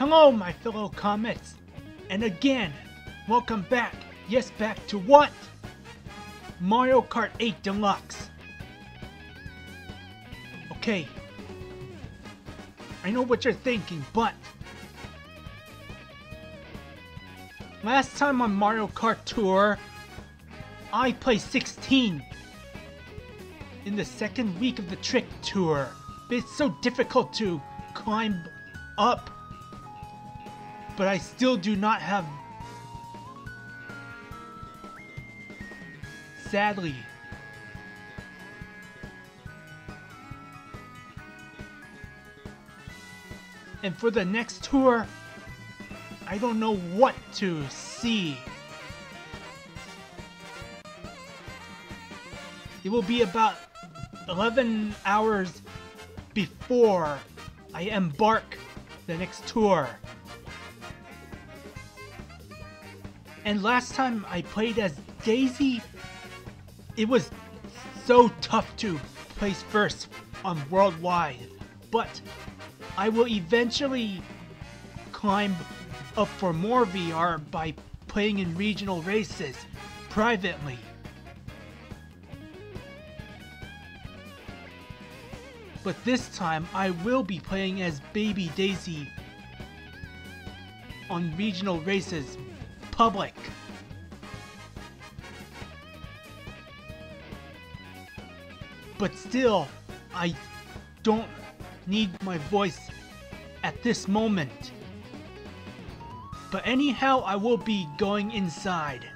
Hello, my fellow comets. And again, welcome back. Yes, back to what? Mario Kart 8 Deluxe. Okay. I know what you're thinking, but last time on Mario Kart Tour, I played 16 in the second week of the Trick Tour. It's so difficult to climb up, but I still do not have. Sadly. And for the next tour, I don't know what to see. It will be about 11 hours before I embark the next tour. And last time I played as Daisy, it was so tough to place first on Worldwide. But I will eventually climb up for more VR by playing in regional races privately. But this time I will be playing as Baby Daisy on regional races public. But still, I don't need my voice at this moment. But anyhow, I will be going inside.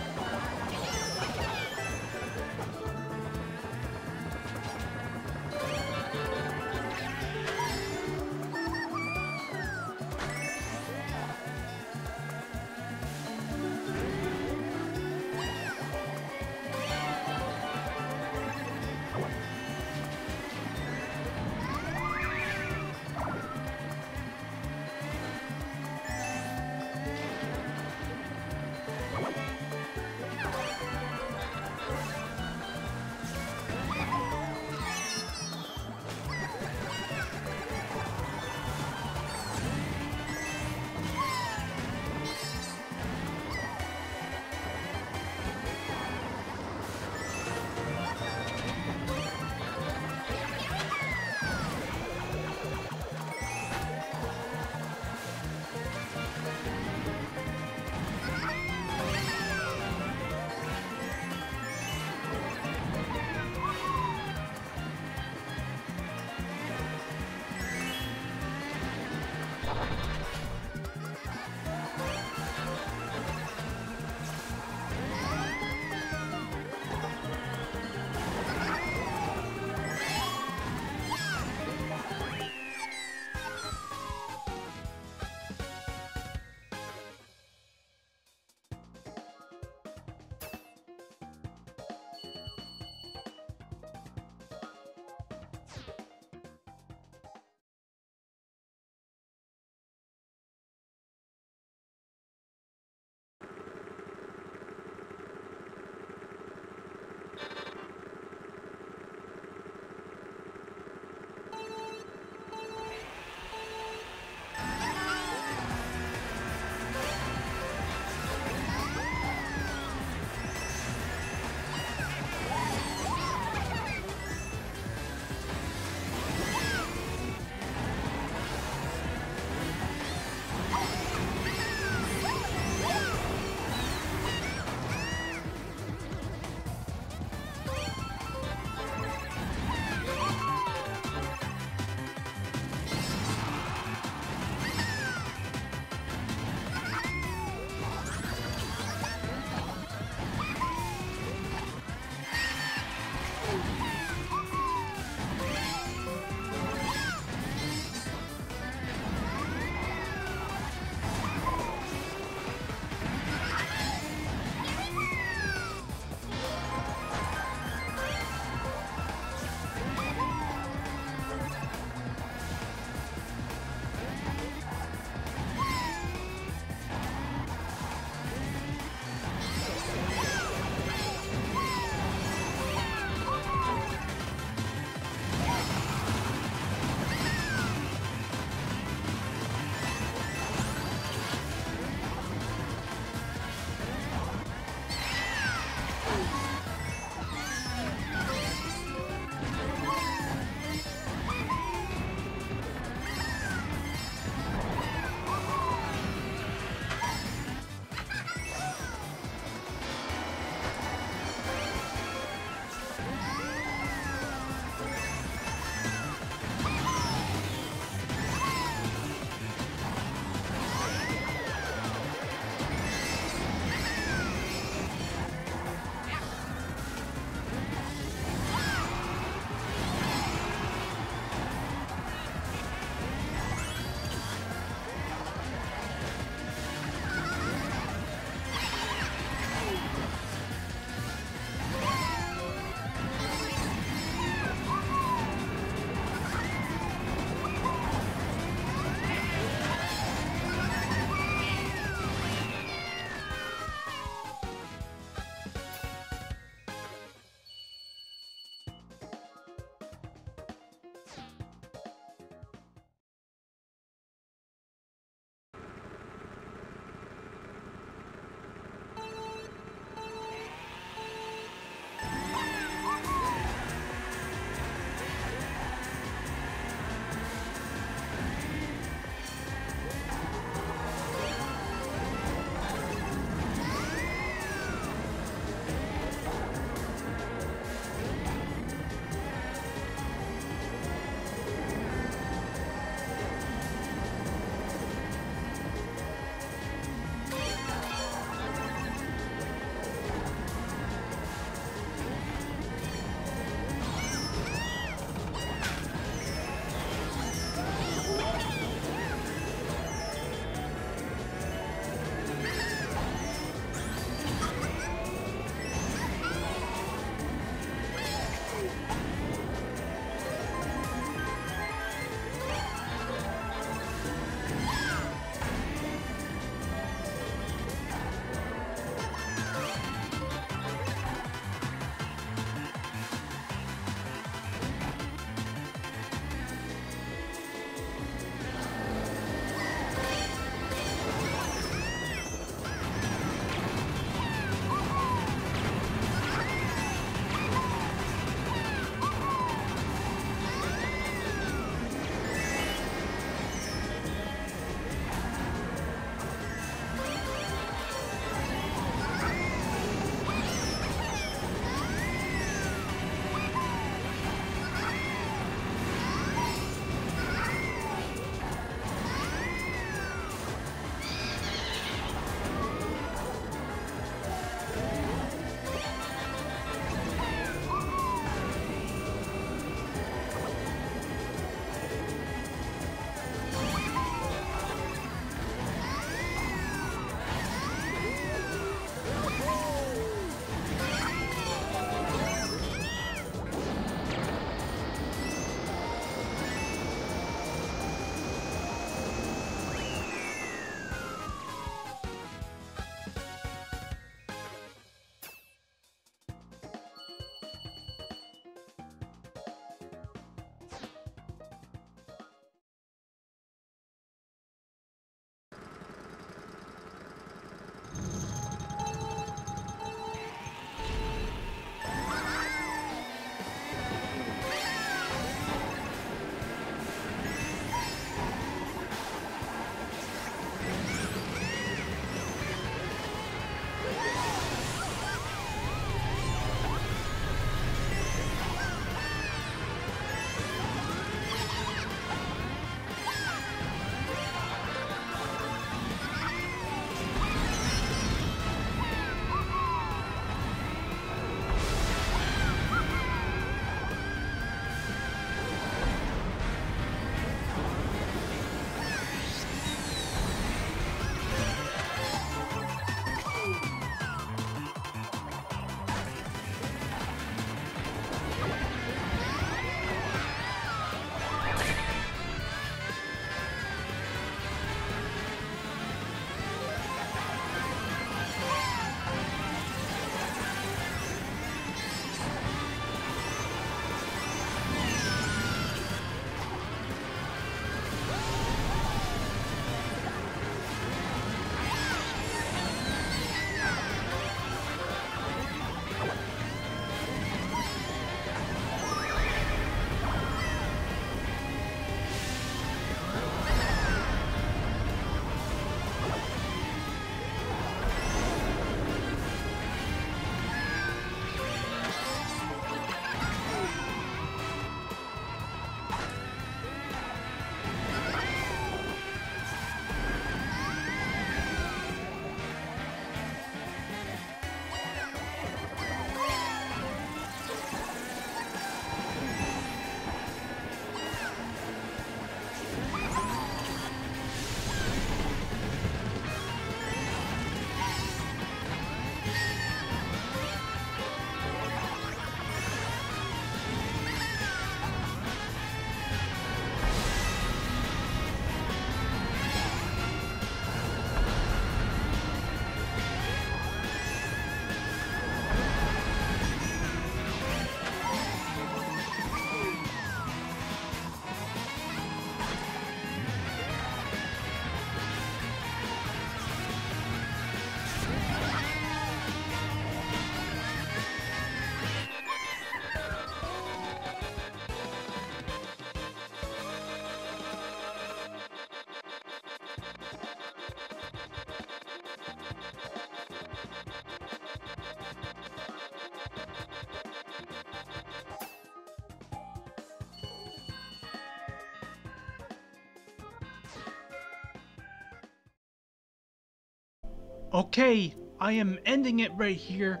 Okay, I am ending it right here.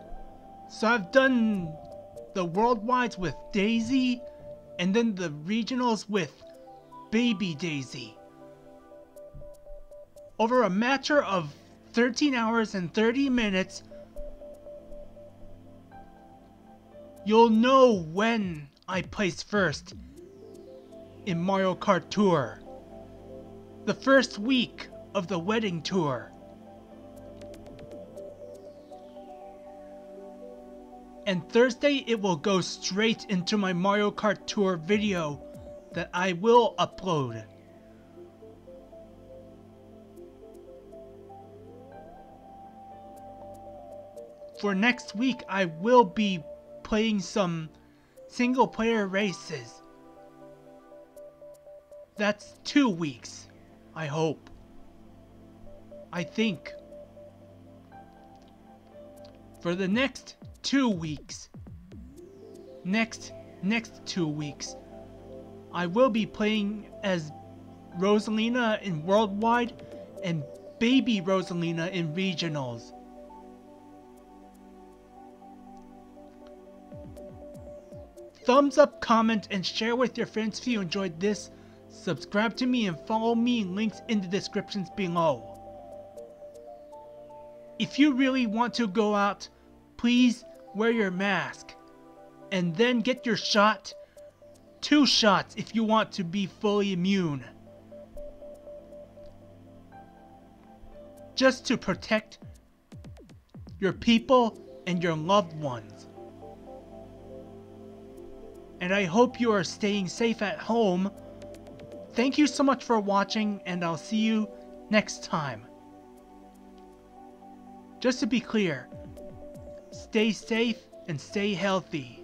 So I've done the worldwides with Daisy, and then the regionals with Baby Daisy. Over a matter of 13 hours and 30 minutes, you'll know when I placed first in Mario Kart Tour. The first week of the wedding tour. And Thursday it will go straight into my Mario Kart Tour video that I will upload. For next week I will be playing some single player races. That's two weeks, I hope. I think. For the next two weeks, next, next two weeks, I will be playing as Rosalina in Worldwide and Baby Rosalina in Regionals. Thumbs up, comment, and share with your friends if you enjoyed this. Subscribe to me and follow me links in the descriptions below. If you really want to go out, please wear your mask. And then get your shot. Two shots if you want to be fully immune. Just to protect your people and your loved ones. And I hope you are staying safe at home. Thank you so much for watching, and I'll see you next time. Just to be clear, stay safe and stay healthy.